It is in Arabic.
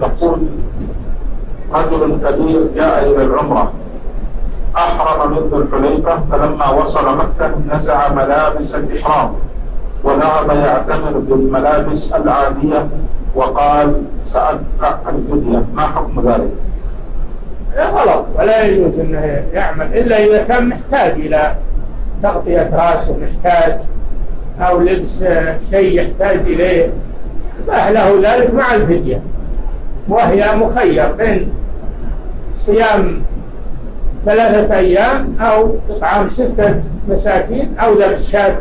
يقول رجل كبير جاء إلى العمرة أحرم من ذو الحليفة فلما وصل مكة نزع ملابس الإحرام وذهب يعتمر بالملابس العادية وقال سأدفع الفدية. ما حكم ذلك؟ غلط. ولا يجوز إنه يعمل إلا إذا كان محتاج إلى تغطية رأسه محتاج أو لبس شيء يحتاج إليه. باح له ذلك مع الفدية. وهي مخير بين صيام ثلاثة أيام أو إطعام ستة مساكين أو ذبح شاة.